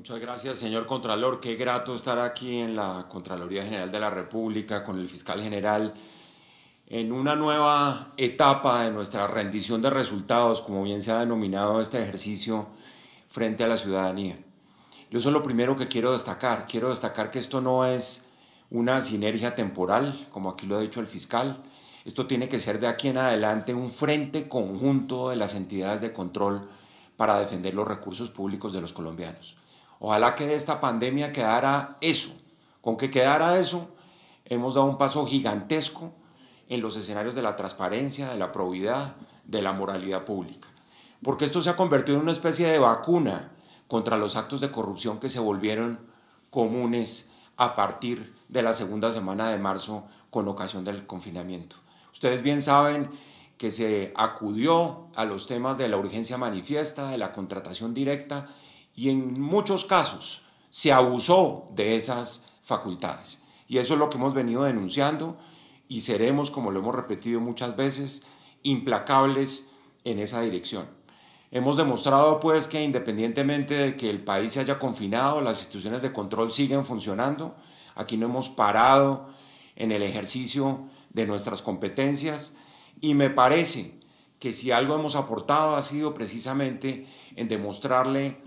Muchas gracias, señor Contralor. Qué grato estar aquí en la Contraloría General de la República con el fiscal general en una nueva etapa de nuestra rendición de resultados, como bien se ha denominado este ejercicio frente a la ciudadanía. Yo eso es lo primero que quiero destacar. Quiero destacar que esto no es una sinergia temporal, como aquí lo ha dicho el fiscal. Esto tiene que ser de aquí en adelante un frente conjunto de las entidades de control para defender los recursos públicos de los colombianos. Ojalá que de esta pandemia quedara eso. Con que quedara eso, hemos dado un paso gigantesco en los escenarios de la transparencia, de la probidad, de la moralidad pública. Porque esto se ha convertido en una especie de vacuna contra los actos de corrupción que se volvieron comunes a partir de la segunda semana de marzo con ocasión del confinamiento. Ustedes bien saben que se acudió a los temas de la urgencia manifiesta, de la contratación directa y en muchos casos se abusó de esas facultades. Y eso es lo que hemos venido denunciando y seremos, como lo hemos repetido muchas veces, implacables en esa dirección. Hemos demostrado pues que independientemente de que el país se haya confinado, las instituciones de control siguen funcionando. Aquí no hemos parado en el ejercicio de nuestras competencias y me parece que si algo hemos aportado ha sido precisamente en demostrarle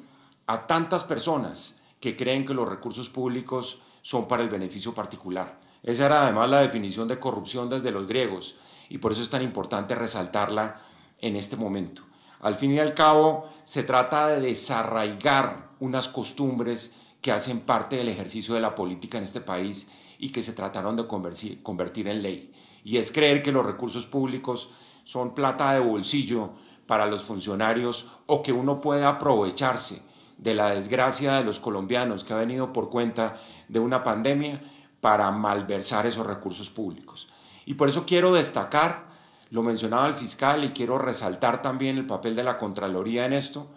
a tantas personas que creen que los recursos públicos son para el beneficio particular. Esa era además la definición de corrupción desde los griegos y por eso es tan importante resaltarla en este momento. Al fin y al cabo, se trata de desarraigar unas costumbres que hacen parte del ejercicio de la política en este país y que se trataron de convertir en ley. Y es creer que los recursos públicos son plata de bolsillo para los funcionarios o que uno puede aprovecharse de la desgracia de los colombianos que ha venido por cuenta de una pandemia para malversar esos recursos públicos. Y por eso quiero destacar, lo mencionaba el fiscal y quiero resaltar también el papel de la Contraloría en esto,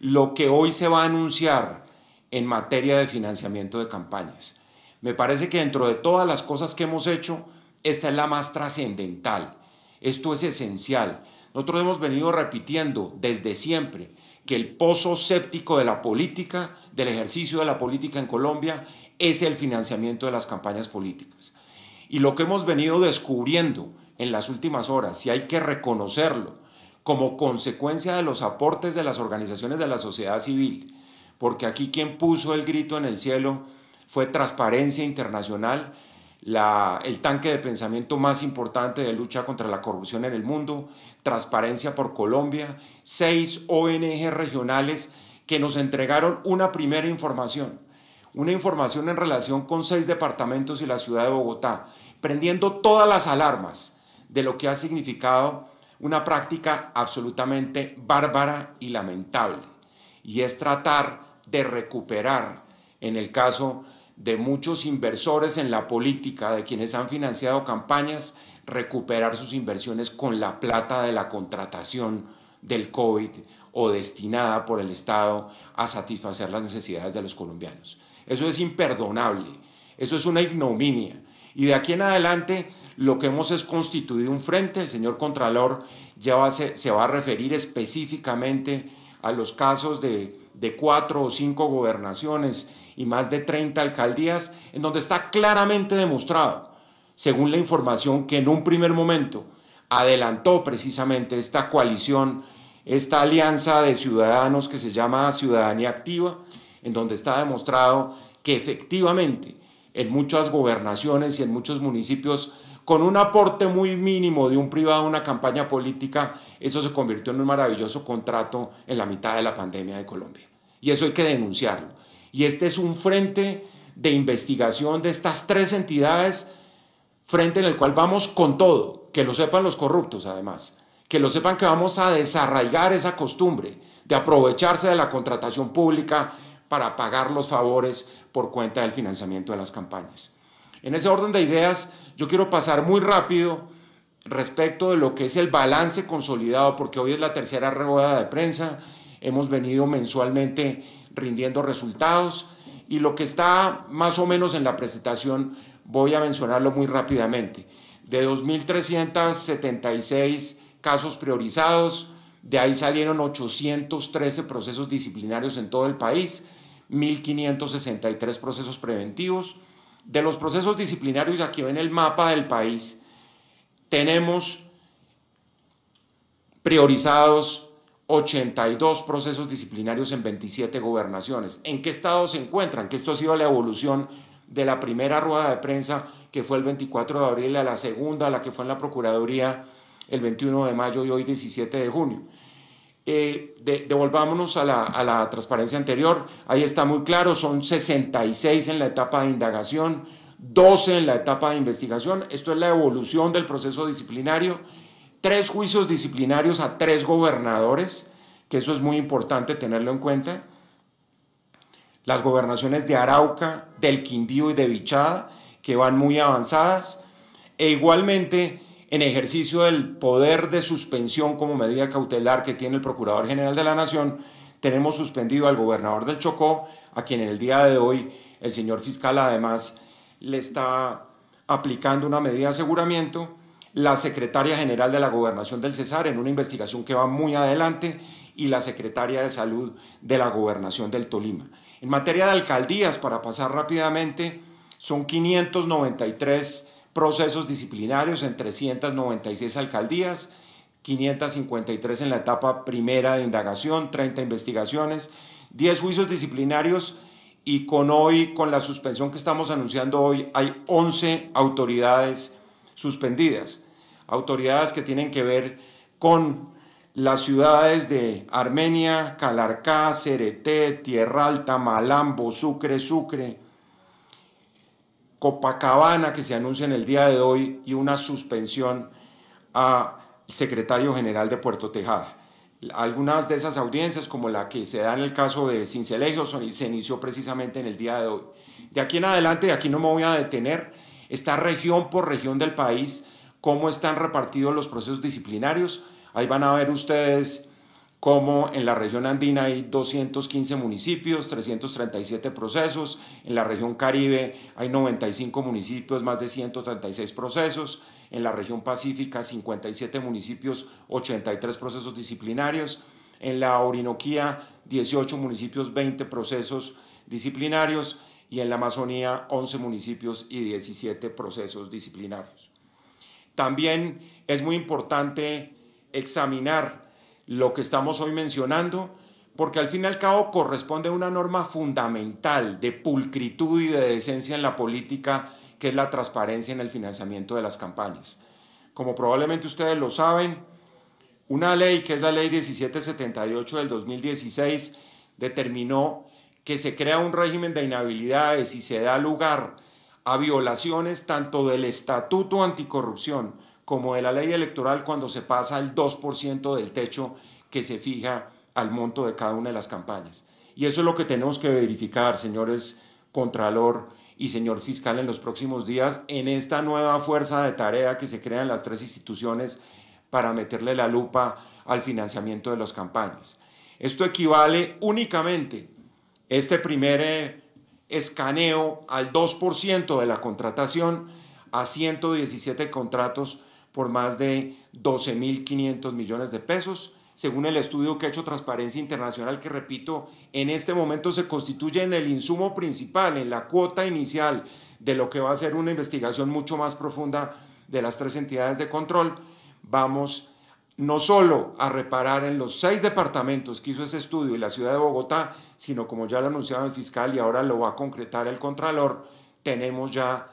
lo que hoy se va a anunciar en materia de financiamiento de campañas. Me parece que dentro de todas las cosas que hemos hecho, esta es la más trascendental. Esto es esencial. Nosotros hemos venido repitiendo desde siempre que el pozo séptico de la política, del ejercicio de la política en Colombia, es el financiamiento de las campañas políticas. Y lo que hemos venido descubriendo en las últimas horas, y hay que reconocerlo, como consecuencia de los aportes de las organizaciones de la sociedad civil, porque aquí quien puso el grito en el cielo fue Transparencia Internacional, el tanque de pensamiento más importante de lucha contra la corrupción en el mundo, Transparencia por Colombia, seis ONG regionales que nos entregaron una primera información, una información en relación con seis departamentos y la ciudad de Bogotá, prendiendo todas las alarmas de lo que ha significado una práctica absolutamente bárbara y lamentable, y es tratar de recuperar, en el caso de muchos inversores en la política, de quienes han financiado campañas, recuperar sus inversiones con la plata de la contratación del COVID o destinada por el Estado a satisfacer las necesidades de los colombianos. Eso es imperdonable, eso es una ignominia. Y de aquí en adelante lo que hemos es constituido un frente, el señor Contralor ya se, va a referir específicamente a los casos de, de cuatro o cinco gobernaciones y más de 30 alcaldías, en donde está claramente demostrado, según la información que en un primer momento adelantó precisamente esta coalición, esta alianza de ciudadanos que se llama Ciudadanía Activa, en donde está demostrado que efectivamente en muchas gobernaciones y en muchos municipios, con un aporte muy mínimo de un privado una campaña política, eso se convirtió en un maravilloso contrato en la mitad de la pandemia de Colombia. Y eso hay que denunciarlo. Y este es un frente de investigación de estas tres entidades, frente en el cual vamos con todo, que lo sepan los corruptos además, que lo sepan que vamos a desarraigar esa costumbre de aprovecharse de la contratación pública para pagar los favores por cuenta del financiamiento de las campañas. En ese orden de ideas, yo quiero pasar muy rápido respecto de lo que es el balance consolidado, porque hoy es la tercera rueda de prensa, hemos venido mensualmente rindiendo resultados y lo que está más o menos en la presentación voy a mencionarlo muy rápidamente. De 2.376 casos priorizados, de ahí salieron 813 procesos disciplinarios en todo el país, 1.563 procesos preventivos. De los procesos disciplinarios, aquí ven el mapa del país, tenemos priorizados 82 procesos disciplinarios en 27 gobernaciones. ¿En qué estado se encuentran? Que esto ha sido la evolución de la primera rueda de prensa, que fue el 24 de abril, a la segunda, la que fue en la Procuraduría el 21 de mayo y hoy 17 de junio. Eh, devolvámonos a la, a la transparencia anterior, ahí está muy claro, son 66 en la etapa de indagación, 12 en la etapa de investigación, esto es la evolución del proceso disciplinario, tres juicios disciplinarios a tres gobernadores, que eso es muy importante tenerlo en cuenta, las gobernaciones de Arauca, del Quindío y de Vichada, que van muy avanzadas, e igualmente en ejercicio del poder de suspensión como medida cautelar que tiene el Procurador General de la Nación, tenemos suspendido al gobernador del Chocó, a quien en el día de hoy el señor fiscal además le está aplicando una medida de aseguramiento, la secretaria general de la gobernación del Cesar en una investigación que va muy adelante y la secretaria de salud de la gobernación del Tolima. En materia de alcaldías, para pasar rápidamente, son 593 procesos disciplinarios en 396 alcaldías, 553 en la etapa primera de indagación, 30 investigaciones, 10 juicios disciplinarios y con hoy, con la suspensión que estamos anunciando hoy, hay 11 autoridades suspendidas. Autoridades que tienen que ver con las ciudades de Armenia, Calarcá, Cereté, Tierra Alta, Malambo, Sucre, Sucre, Copacabana, que se anuncia en el día de hoy, y una suspensión al secretario general de Puerto Tejada. Algunas de esas audiencias, como la que se da en el caso de Cincelejo, se inició precisamente en el día de hoy. De aquí en adelante, aquí no me voy a detener, está región por región del país, cómo están repartidos los procesos disciplinarios. Ahí van a ver ustedes como en la región andina hay 215 municipios, 337 procesos, en la región caribe hay 95 municipios, más de 136 procesos, en la región pacífica 57 municipios, 83 procesos disciplinarios, en la Orinoquía 18 municipios, 20 procesos disciplinarios y en la Amazonía 11 municipios y 17 procesos disciplinarios. También es muy importante examinar lo que estamos hoy mencionando, porque al fin y al cabo corresponde a una norma fundamental de pulcritud y de decencia en la política, que es la transparencia en el financiamiento de las campañas. Como probablemente ustedes lo saben, una ley, que es la ley 1778 del 2016, determinó que se crea un régimen de inhabilidades y se da lugar a violaciones tanto del Estatuto Anticorrupción como de la ley electoral cuando se pasa el 2% del techo que se fija al monto de cada una de las campañas. Y eso es lo que tenemos que verificar, señores Contralor y señor Fiscal, en los próximos días, en esta nueva fuerza de tarea que se crea en las tres instituciones para meterle la lupa al financiamiento de las campañas. Esto equivale únicamente, este primer eh, escaneo, al 2% de la contratación, a 117 contratos por más de 12.500 millones de pesos, según el estudio que ha hecho Transparencia Internacional, que repito, en este momento se constituye en el insumo principal, en la cuota inicial de lo que va a ser una investigación mucho más profunda de las tres entidades de control, vamos no solo a reparar en los seis departamentos que hizo ese estudio y la ciudad de Bogotá, sino como ya lo anunciaba el fiscal y ahora lo va a concretar el contralor, tenemos ya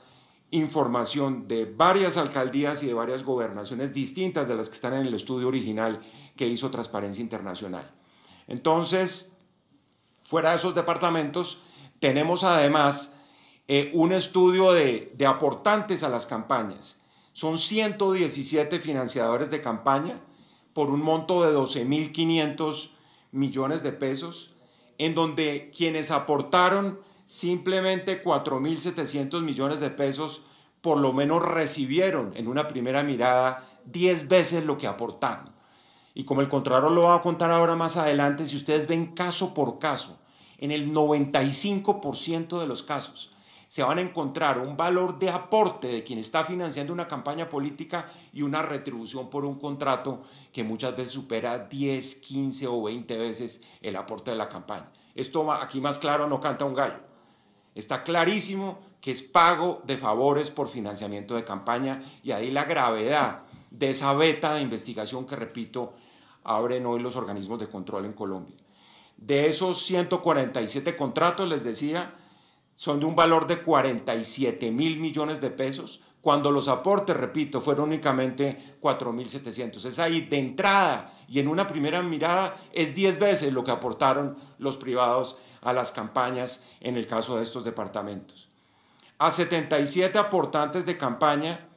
información de varias alcaldías y de varias gobernaciones distintas de las que están en el estudio original que hizo Transparencia Internacional. Entonces, fuera de esos departamentos, tenemos además eh, un estudio de, de aportantes a las campañas. Son 117 financiadores de campaña por un monto de 12.500 millones de pesos, en donde quienes aportaron simplemente 4.700 millones de pesos por lo menos recibieron en una primera mirada 10 veces lo que aportaron. Y como el Contralor lo va a contar ahora más adelante, si ustedes ven caso por caso, en el 95% de los casos se van a encontrar un valor de aporte de quien está financiando una campaña política y una retribución por un contrato que muchas veces supera 10, 15 o 20 veces el aporte de la campaña. Esto aquí más claro no canta un gallo. Está clarísimo que es pago de favores por financiamiento de campaña y ahí la gravedad de esa beta de investigación que, repito, abren hoy los organismos de control en Colombia. De esos 147 contratos, les decía, son de un valor de 47 mil millones de pesos, cuando los aportes, repito, fueron únicamente 4.700. Es ahí de entrada y en una primera mirada es 10 veces lo que aportaron los privados a las campañas en el caso de estos departamentos. A 77 aportantes de campaña,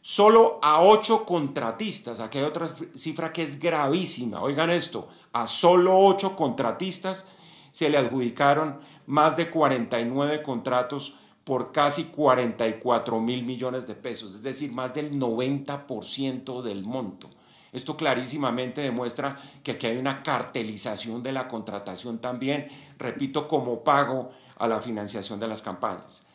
solo a 8 contratistas, aquí hay otra cifra que es gravísima, oigan esto, a solo 8 contratistas se le adjudicaron más de 49 contratos por casi 44 mil millones de pesos, es decir, más del 90% del monto. Esto clarísimamente demuestra que aquí hay una cartelización de la contratación también, repito, como pago a la financiación de las campañas.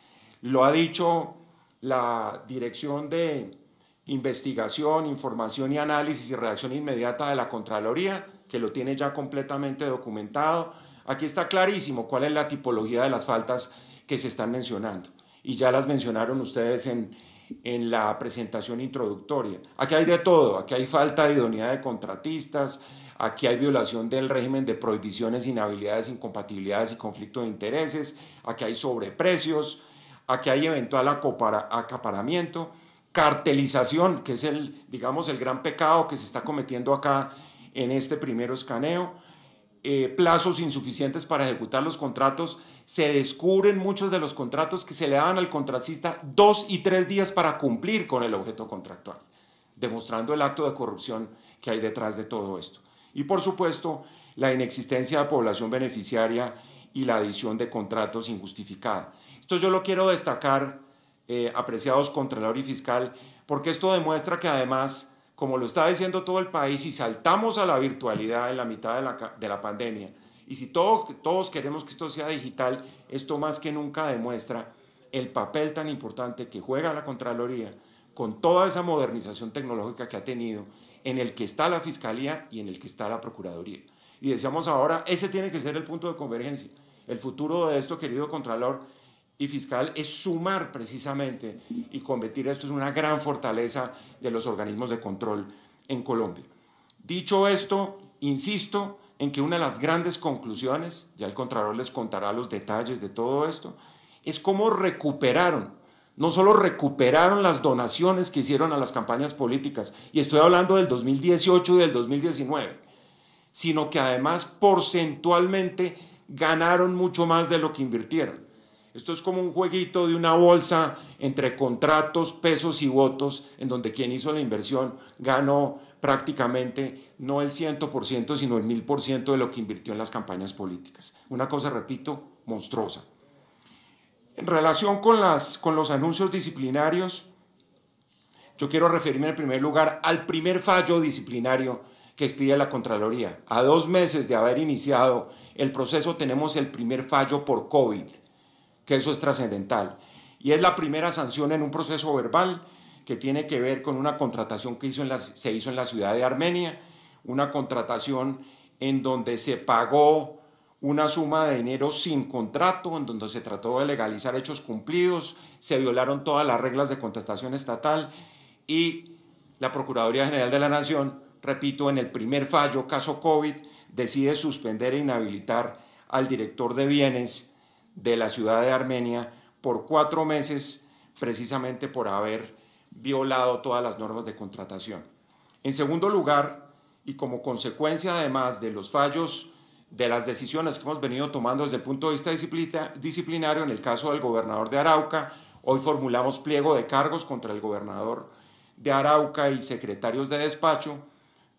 Lo ha dicho la Dirección de Investigación, Información y Análisis y Reacción Inmediata de la Contraloría, que lo tiene ya completamente documentado. Aquí está clarísimo cuál es la tipología de las faltas que se están mencionando. Y ya las mencionaron ustedes en, en la presentación introductoria. Aquí hay de todo, aquí hay falta de idoneidad de contratistas, aquí hay violación del régimen de prohibiciones, inhabilidades, incompatibilidades y conflicto de intereses, aquí hay sobreprecios, aquí hay eventual acaparamiento, cartelización, que es el, digamos, el gran pecado que se está cometiendo acá en este primer escaneo, eh, plazos insuficientes para ejecutar los contratos, se descubren muchos de los contratos que se le dan al contratista dos y tres días para cumplir con el objeto contractual, demostrando el acto de corrupción que hay detrás de todo esto. Y por supuesto, la inexistencia de población beneficiaria y la adición de contratos injustificada. Esto yo lo quiero destacar, eh, apreciados Contralor y Fiscal, porque esto demuestra que además como lo está diciendo todo el país, si saltamos a la virtualidad en la mitad de la, de la pandemia, y si todos queremos que esto sea digital, esto más que nunca demuestra el papel tan importante que juega la Contraloría con toda esa modernización tecnológica que ha tenido, en el que está la Fiscalía y en el que está la Procuraduría. Y decíamos ahora, ese tiene que ser el punto de convergencia. El futuro de esto, querido Contralor, y fiscal es sumar precisamente y convertir esto en una gran fortaleza de los organismos de control en Colombia. Dicho esto, insisto en que una de las grandes conclusiones, ya el Contralor les contará los detalles de todo esto, es cómo recuperaron, no solo recuperaron las donaciones que hicieron a las campañas políticas, y estoy hablando del 2018 y del 2019, sino que además porcentualmente ganaron mucho más de lo que invirtieron. Esto es como un jueguito de una bolsa entre contratos, pesos y votos, en donde quien hizo la inversión ganó prácticamente no el 100%, sino el 1000% de lo que invirtió en las campañas políticas. Una cosa, repito, monstruosa. En relación con, las, con los anuncios disciplinarios, yo quiero referirme en primer lugar al primer fallo disciplinario que expide la Contraloría. A dos meses de haber iniciado el proceso tenemos el primer fallo por COVID que eso es trascendental. Y es la primera sanción en un proceso verbal que tiene que ver con una contratación que hizo se hizo en la ciudad de Armenia, una contratación en donde se pagó una suma de dinero sin contrato, en donde se trató de legalizar hechos cumplidos, se violaron todas las reglas de contratación estatal y la Procuraduría General de la Nación, repito, en el primer fallo, caso COVID, decide suspender e inhabilitar al director de bienes de la ciudad de Armenia por cuatro meses precisamente por haber violado todas las normas de contratación. En segundo lugar, y como consecuencia además de los fallos de las decisiones que hemos venido tomando desde el punto de vista disciplinario, en el caso del gobernador de Arauca, hoy formulamos pliego de cargos contra el gobernador de Arauca y secretarios de despacho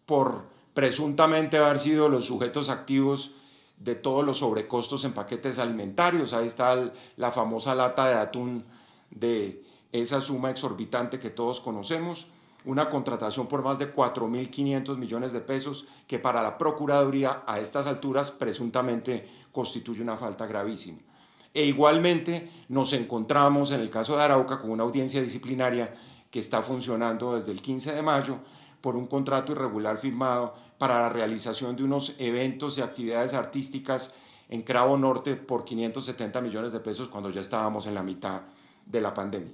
por presuntamente haber sido los sujetos activos de todos los sobrecostos en paquetes alimentarios. Ahí está la famosa lata de atún de esa suma exorbitante que todos conocemos, una contratación por más de 4.500 millones de pesos que para la Procuraduría a estas alturas presuntamente constituye una falta gravísima. E igualmente nos encontramos en el caso de Arauca con una audiencia disciplinaria que está funcionando desde el 15 de mayo por un contrato irregular firmado para la realización de unos eventos y actividades artísticas en Cravo Norte por 570 millones de pesos cuando ya estábamos en la mitad de la pandemia.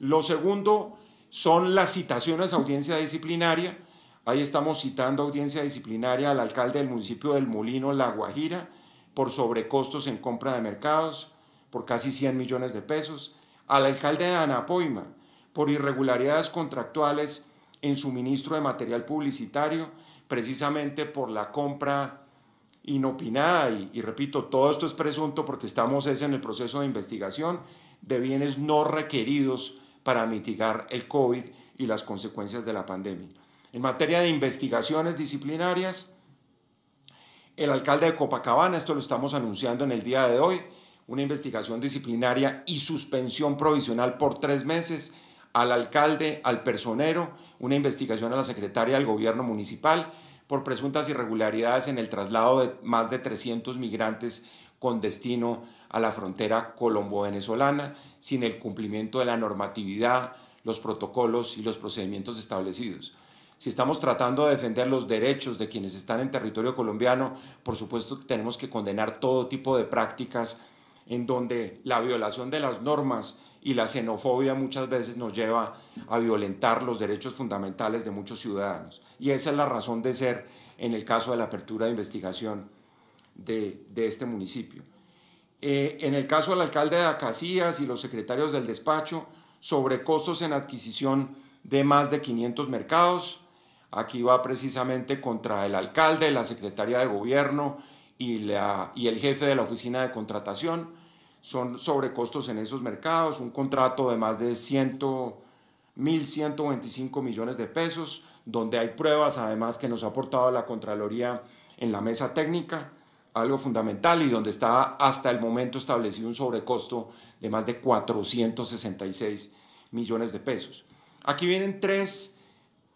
Lo segundo son las citaciones a audiencia disciplinaria. Ahí estamos citando audiencia disciplinaria al alcalde del municipio del Molino, La Guajira, por sobrecostos en compra de mercados, por casi 100 millones de pesos, al alcalde de Anapoima, por irregularidades contractuales en suministro de material publicitario, precisamente por la compra inopinada, y, repito, todo esto es presunto porque estamos es en el proceso de investigación de bienes no requeridos para mitigar el COVID y las consecuencias de la pandemia. En materia de investigaciones disciplinarias, el alcalde de Copacabana, esto lo estamos anunciando en el día de hoy, una investigación disciplinaria y suspensión provisional por tres meses al alcalde, al personero, una investigación a la secretaria del gobierno municipal por presuntas irregularidades en el traslado de más de 300 migrantes con destino a la frontera colombo-venezolana sin el cumplimiento de la normatividad, los protocolos y los procedimientos establecidos. Si estamos tratando de defender los derechos de quienes están en territorio colombiano, por supuesto que tenemos que condenar todo tipo de prácticas en donde la violación de las normas y la xenofobia muchas veces nos lleva a violentar los derechos fundamentales de muchos ciudadanos. Y esa es la razón de ser en el caso de la apertura de investigación de, este municipio. Eh, en el caso del alcalde de Acacías y los secretarios del despacho, sobre costos en adquisición de más de 500 mercados. Aquí va precisamente contra el alcalde, la secretaria de gobierno y, la, y el jefe de la oficina de contratación. Son sobrecostos en esos mercados, un contrato de más de 100, 1.125 millones de pesos, donde hay pruebas además que nos ha aportado la Contraloría en la mesa técnica algo fundamental y donde está hasta el momento establecido un sobrecosto de más de 466 millones de pesos. Aquí vienen tres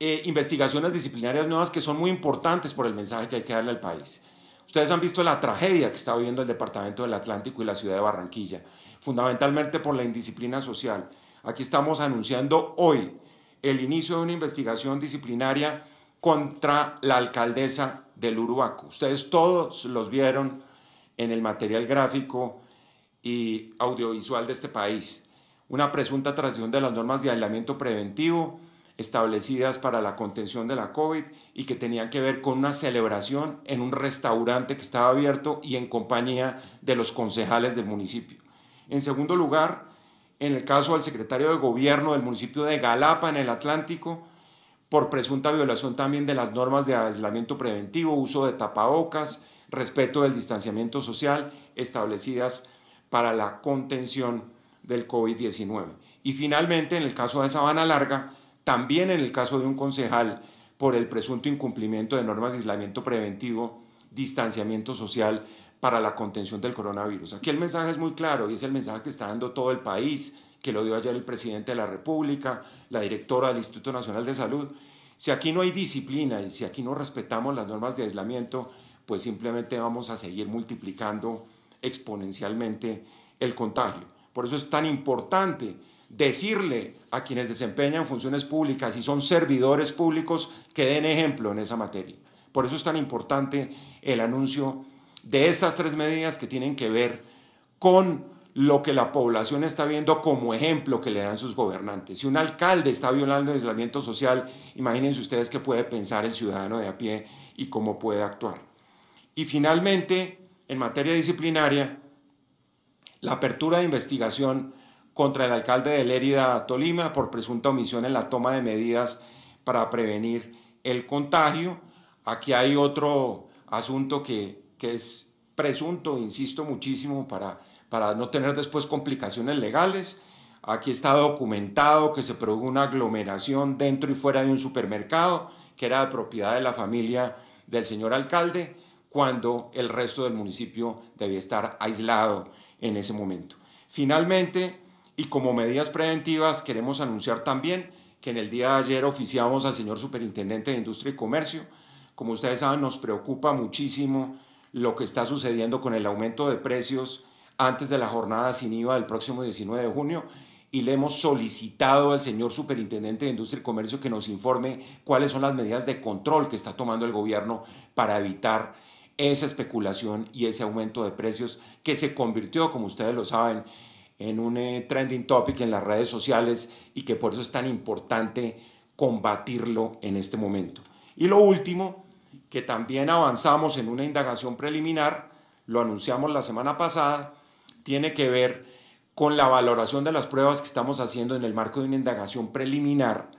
eh, investigaciones disciplinarias nuevas que son muy importantes por el mensaje que hay que darle al país. Ustedes han visto la tragedia que está viviendo el Departamento del Atlántico y la ciudad de Barranquilla, fundamentalmente por la indisciplina social. Aquí estamos anunciando hoy el inicio de una investigación disciplinaria contra la alcaldesa del Uruguaco. Ustedes todos los vieron en el material gráfico y audiovisual de este país. Una presunta traición de las normas de aislamiento preventivo establecidas para la contención de la COVID y que tenían que ver con una celebración en un restaurante que estaba abierto y en compañía de los concejales del municipio. En segundo lugar, en el caso del secretario de gobierno del municipio de Galapa, en el Atlántico, por presunta violación también de las normas de aislamiento preventivo, uso de tapabocas, respeto del distanciamiento social establecidas para la contención del COVID-19. Y finalmente, en el caso de Sabana Larga, también en el caso de un concejal por el presunto incumplimiento de normas de aislamiento preventivo, distanciamiento social para la contención del coronavirus. Aquí el mensaje es muy claro y es el mensaje que está dando todo el país, que lo dio ayer el presidente de la República, la directora del Instituto Nacional de Salud. Si aquí no hay disciplina y si aquí no respetamos las normas de aislamiento, pues simplemente vamos a seguir multiplicando exponencialmente el contagio. Por eso es tan importante decirle a quienes desempeñan funciones públicas y son servidores públicos que den ejemplo en esa materia. Por eso es tan importante el anuncio de estas tres medidas que tienen que ver con lo que la población está viendo como ejemplo que le dan sus gobernantes. Si un alcalde está violando el aislamiento social, imagínense ustedes qué puede pensar el ciudadano de a pie y cómo puede actuar. Y finalmente, en materia disciplinaria, la apertura de investigación contra el alcalde de Lérida, Tolima, por presunta omisión en la toma de medidas para prevenir el contagio. Aquí hay otro asunto que, que es presunto, insisto muchísimo, para para no tener después complicaciones legales. Aquí está documentado que se produjo una aglomeración dentro y fuera de un supermercado que era de propiedad de la familia del señor alcalde, cuando el resto del municipio debía estar aislado en ese momento. Finalmente, y como medidas preventivas, queremos anunciar también que en el día de ayer oficiamos al señor superintendente de Industria y Comercio. Como ustedes saben, nos preocupa muchísimo lo que está sucediendo con el aumento de precios antes de la jornada sin IVA del próximo 19 de junio y le hemos solicitado al señor superintendente de Industria y Comercio que nos informe cuáles son las medidas de control que está tomando el gobierno para evitar esa especulación y ese aumento de precios que se convirtió, como ustedes lo saben, en un eh, trending topic en las redes sociales y que por eso es tan importante combatirlo en este momento. Y lo último, que también avanzamos en una indagación preliminar, lo anunciamos la semana pasada, tiene que ver con la valoración de las pruebas que estamos haciendo en el marco de una indagación preliminar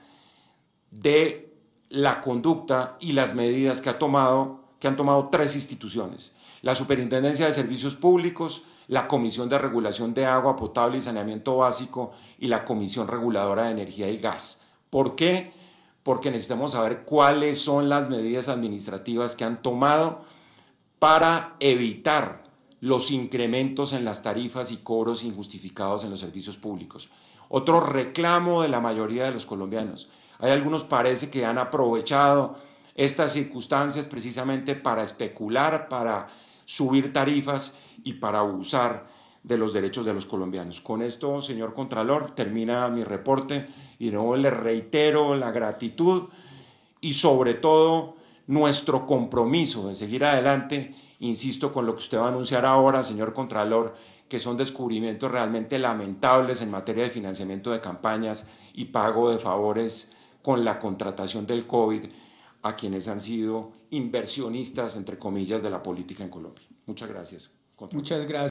de la conducta y las medidas que, ha tomado, que han tomado tres instituciones. La Superintendencia de Servicios Públicos, la Comisión de Regulación de Agua Potable y Saneamiento Básico y la Comisión Reguladora de Energía y Gas. ¿Por qué? Porque necesitamos saber cuáles son las medidas administrativas que han tomado para evitar los incrementos en las tarifas y cobros injustificados en los servicios públicos. Otro reclamo de la mayoría de los colombianos. Hay algunos parece que han aprovechado estas circunstancias precisamente para especular, para subir tarifas y para abusar de los derechos de los colombianos. Con esto, señor Contralor, termina mi reporte y nuevo le reitero la gratitud y sobre todo nuestro compromiso de seguir adelante, insisto con lo que usted va a anunciar ahora, señor Contralor, que son descubrimientos realmente lamentables en materia de financiamiento de campañas y pago de favores con la contratación del COVID a quienes han sido inversionistas, entre comillas, de la política en Colombia. Muchas gracias. Muchas gracias.